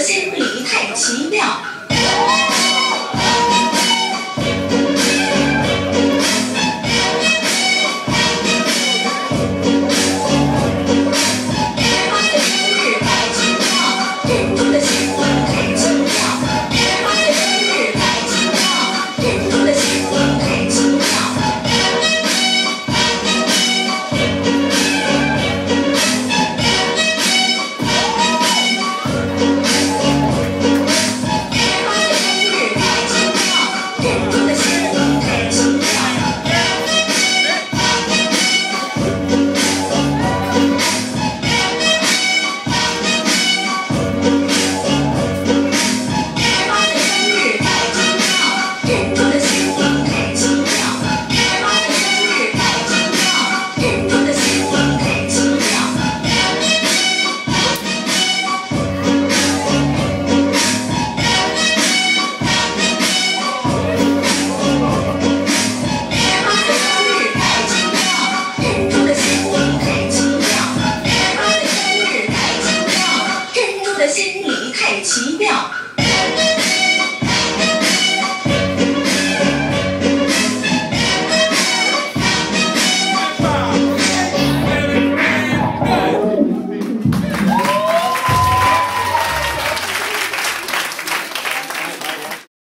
Спасибо.